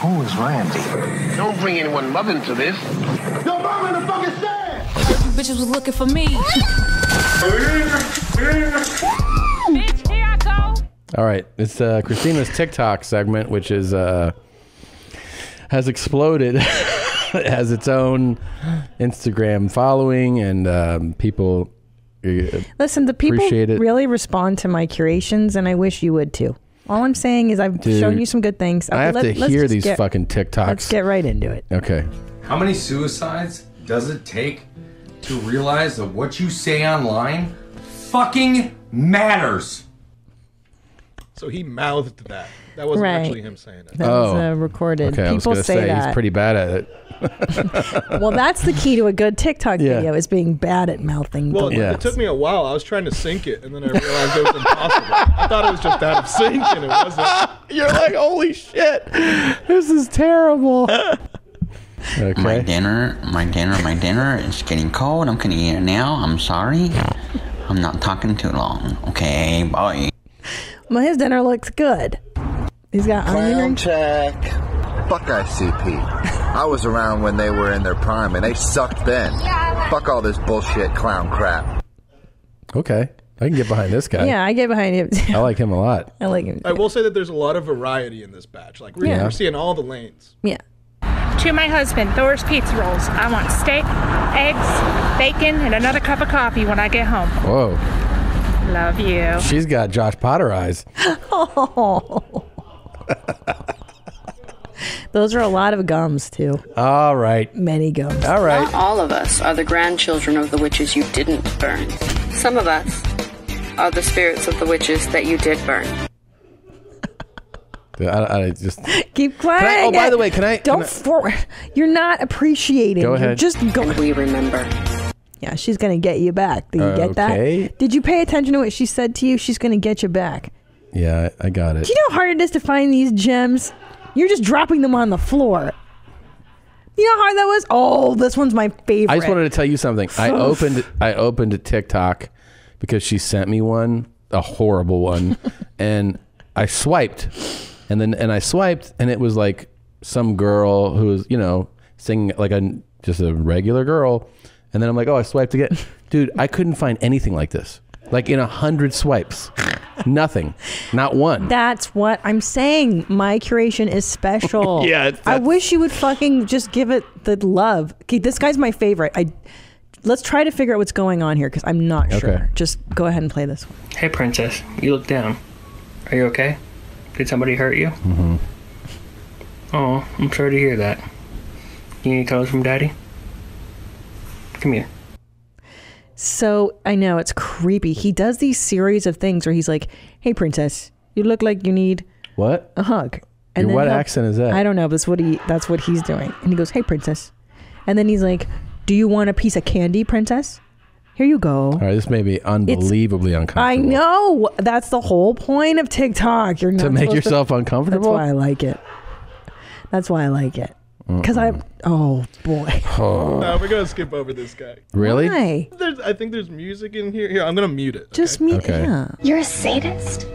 Who is Randy? Don't bring anyone mother into this. Yo, mom in the fucking stand! Bitches was looking for me. Bitch, here I go. All right, it's uh, Christina's TikTok segment, which is uh, has exploded. it has its own Instagram following, and um, people uh, Listen, the people appreciate it. really respond to my curations, and I wish you would too. All I'm saying is I've Dude, shown you some good things. I have Let- to let's hear these get- fucking TikToks. Let's get right into it. Okay. How many suicides does it take to realize that what you say online fucking matters? So he mouthed that. That wasn't Right. actually him saying it. That was uh, recorded. Oh. Okay, I was People gonna say, say, that. he's pretty bad at it. well, that's the key to a good TikTok Yeah. video is being bad at mouthing. Well, the it took me a while. I was trying to sync it, and then I realized it was impossible. I thought it was just out of sync, and it wasn't. You're like, holy shit, this is terrible. My dinner, my dinner, my dinner is getting cold. I'm gonna eat it now. I'm sorry. I'm not talking too long. Okay, bye. Well, his dinner looks good. He's got onion Clown ring. check. Fuck ICP. I was around when they were in their prime and they sucked then. Fuck all this bullshit clown crap. Okay, I can get behind this guy. Yeah, I get behind him. I like him a lot. I like him. I will say that there's a lot of variety in this batch. Like we're, Yeah. we're seeing all the lanes. Yeah. To my husband, Thor's Pizza Rolls. I want steak, eggs, bacon, and another cup of coffee when I get home. Whoa, Love you. she's got Josh Potter eyes. Oh. Those are a lot of gums too. All right. Many gums. All right. Not all of us are the grandchildren of the witches you didn't burn. Some of us are the spirits of the witches that you did burn. I, I just Keep quiet. I- oh, by the way, can I- Don't can I- forward. You're not appreciating. Go You're ahead. just go. And we remember. Yeah, she's gonna get you back. Do you get Okay. that? Did you pay attention to what she said to you? She's gonna get you back. yeah, I I got it. Do you know how hard it is to find these gems? You're just dropping them on the floor. You know how hard that was? Oh, this one's my favorite. I just wanted to tell you something. I opened I opened a TikTok because she sent me one, a horrible one, and I swiped, and then and I swiped, and it was like some girl who was you know singing like a just a regular girl, and then I'm like, oh, I swiped again, dude. I couldn't find anything like this. Like in a hundred swipes, nothing, not one. That's what I'm saying. My curation is special. Yeah, it's- I wish you would fucking just give it the love. Okay, this guy's my favorite. I let's try to figure out what's going on here because I'm not Okay. sure. Just go ahead and play this one. Hey, princess, you look down. Are you okay? Did somebody hurt you? Mm-hmm. Oh, I'm sorry to hear that. You need colors from daddy? Come here. So I know it's creepy. He does these series of things where he's like, "Hey, princess, you look like you need what a hug." Your- what accent is that? I don't know. But that's what he. That's what he's doing. And he goes, "Hey, princess," and then he's like, "Do you want a piece of candy, princess? Here you go." All right, this may be unbelievably uncomfortable. I know. That's the whole point of TikTok. You're not To make yourself uncomfortable? That's why I like it. That's why I like it. Because I'm. Oh boy. Oh. No, we're gonna skip over this guy. Really? Why? There's, I think there's music in here. Here, I'm gonna mute it. Just me. Yeah. You're a sadist.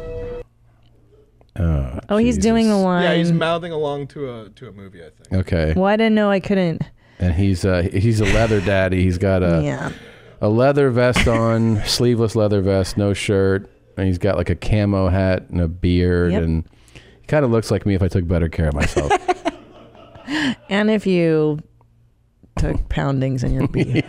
Oh, he's doing the line. Yeah, he's mouthing along to a to a movie. I think. Okay. Well, I didn't know I couldn't. and he's uh he's a leather daddy. He's got a Yeah. a leather vest on, sleeveless leather vest, no shirt, and he's got like a camo hat and a beard, Yep. and he kind of looks like me if I took better care of myself. And if you took poundings in your beef.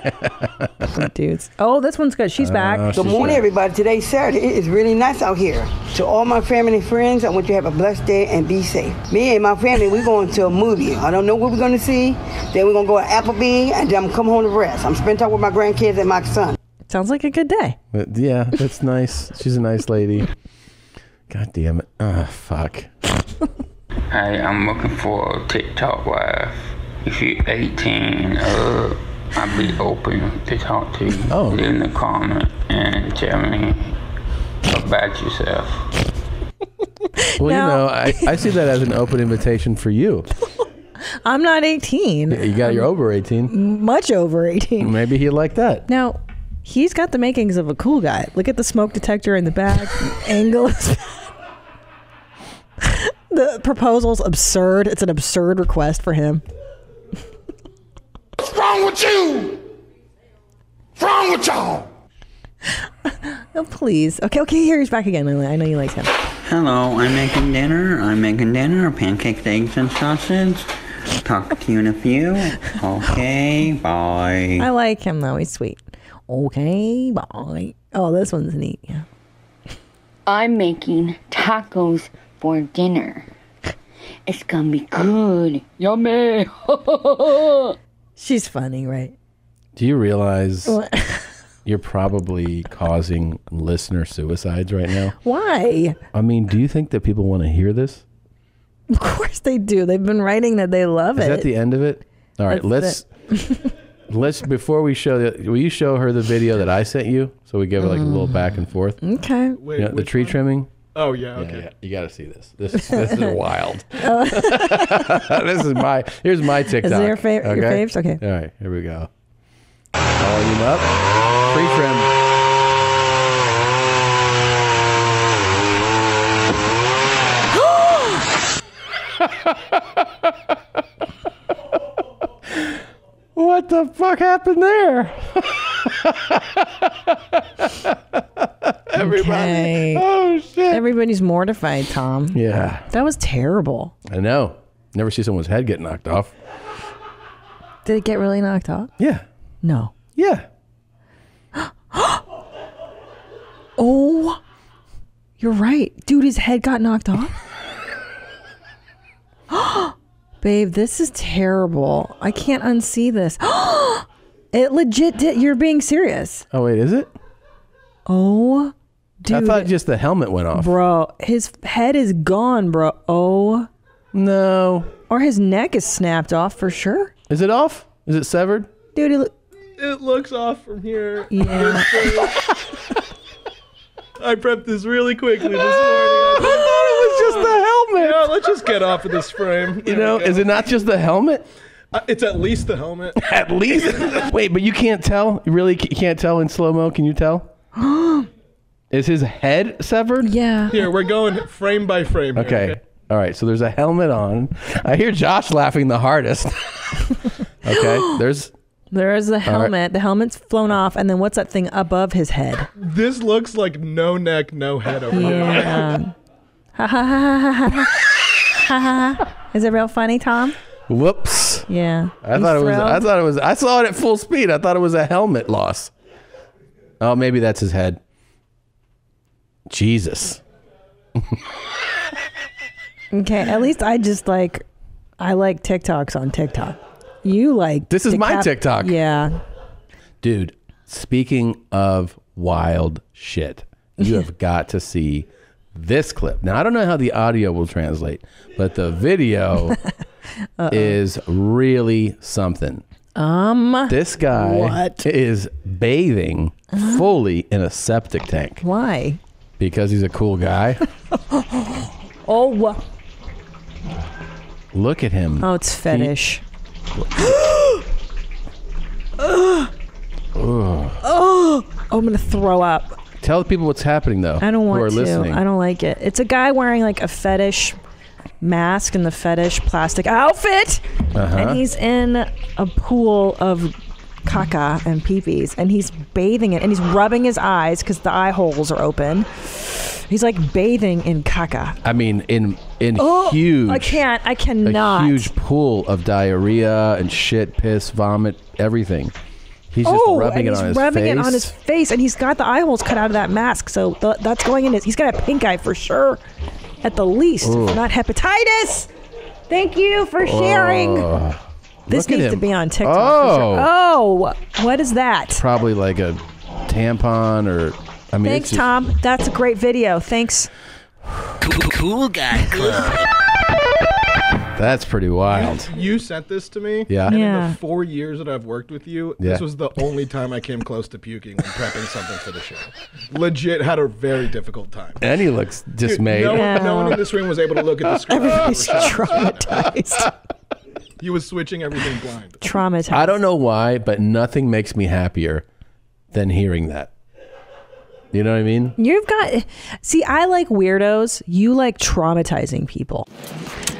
Dudes. Oh, this one's good. She's back. Good morning, everybody. Today's Saturday. It is really nice out here. To all my family and friends, I want you to have a blessed day and be safe. Me and my family, we're going to a movie. I don't know what we're going to see. Then we're going to go to Applebee, and then I'm come home to rest. I'm spending time with my grandkids and my son. Sounds like a good day. But yeah, that's nice. She's a nice lady. God damn it. Ah, fuck. Hey, I'm looking for a TikTok wife. If you're 18, uh, I'll be open to talk to you. Oh. Leave in the comment and tell me about yourself. Well, Now- you know, I, I see that as an open invitation for you. I'm not 18. You got you're over 18. Much over 18. Maybe he'd like that. Now, he's got the makings of a cool guy. Look at the smoke detector in the back. Angle is The proposal's absurd. It's an absurd request for him. What's wrong with you? What's wrong with y'all? Oh, please. Okay, okay, here he's back again. I know you like him. Hello, I'm making dinner. I'm making dinner. Pancakes, eggs, and sausage. Talk to you in a few. Okay, bye. I like him though. He's sweet. Okay, bye. Oh, this one's neat. Yeah. I'm making tacos for dinner. It's gonna be good. Yummy. She's funny, right? Do you realize you're probably causing listener suicides right now? Why? I mean, do you think that people want to hear this? Of course they do. They've been writing that they love Is it. that the end of it? All right, That's let's let's before we show the will you show her the video that I sent you so we give her like a little back and forth? Okay. Wait, You know, the which tree trimming. Oh yeah, okay. Yeah, you got to see this. This this is wild. Oh. this is my here's my TikTok. your fav- your faves? Okay. All right, here we go. Volume up. Free trim. what the fuck happened there? Everybody. Oh shit. Everybody's mortified, Tom. Yeah. That was terrible. I know. Never see someone's head get knocked off. Did it get really knocked off? Yeah. No. Yeah. Oh, you're right. Dude, his head got knocked off. Babe, this is terrible. I can't unsee this. it legit did. You're being serious. Oh wait, is it? Oh, dude. I thought just the helmet went off. Bro, his head is gone, bro. Oh. No. Or his neck is snapped off for sure. Is it off? Is it severed? Dude, it look. It looks off from here. Yeah. I prepped this really quickly this morning. I thought it was just the helmet. Yeah, let's just get off of this frame. You know, is it not just the helmet? Uh, it's at least the helmet. At least. Wait, but you can't tell. You really c- can't tell in slow mo. Can you tell? Is his head severed? Yeah. Here, we're going frame by frame. here, Okay. All right. So there's a helmet on. I hear Josh laughing the hardest. okay. There's. There is the right. helmet. The helmet's flown off, and then what's that thing above his head? This looks like no neck, no head over here. Yeah. Ha ha ha ha ha ha. ha ha. Is it real funny, Tom? Whoops. Yeah. I You thought it was. I thrilled? thought it was. I saw it at full speed. I thought it was a helmet loss. Oh, maybe that's his head. Jesus. Okay, at least I just like I like TikToks on TikTok. You like This is my decap- TikTok. Yeah. Dude, speaking of wild shit, you have got to see this clip. Now, I don't know how the audio will translate, but the video is really something. Um This guy What? is bathing fully in a septic tank why? Because he's a cool guy. Oh Look at him. Oh, it's fetish. Ugh. Oh, I'm gonna throw up. Tell the people what's happening, though. I don't want who are to. listening. I don't like it. It's a guy wearing like a fetish mask and the fetish plastic outfit, Uh-huh. and he's in a pool of caca and peepees, and he's bathing it, and he's rubbing his eyes because the eye holes are open. He's like bathing in caca. I mean, in in Oh, huge. I can't. I cannot. huge pool of diarrhea and shit, piss, vomit, everything. He's just oh, rubbing it he's on his rubbing it on his face, and he's got the eye holes cut out of that mask, so th- that's going in his. He's got a pink eye for sure, at the least, Ooh. not hepatitis. Thank you for sharing. Oh, this look at needs to him. be on TikTok. for sure. Oh. Oh, what is that? Probably like a tampon or. I mean, Thanks, it's just- Tom. That's a great video. Thanks. Cool guy club. That's pretty wild. You sent this to me. Yeah. And in Yeah. the four years that I've worked with you, Yeah. this was the only time I came close to puking when prepping something for the show. Legit had a very difficult time. And he looks Dude, dismayed. no, one, no one in this room was able to look at the screen. Everybody's traumatized. He was switching everything blind. Traumatized. I don't know why, but nothing makes me happier than hearing that. You know what I mean? You've got. See, I like weirdos. You like traumatizing people.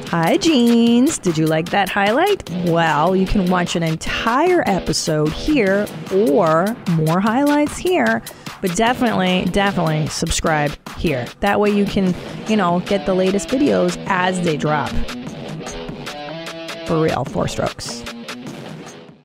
Hi, Jeans. Did you like that highlight? Well, you can watch an entire episode here or more highlights here. But definitely, definitely subscribe here. That way you can, you know, get the latest videos as they drop. For real, four strokes.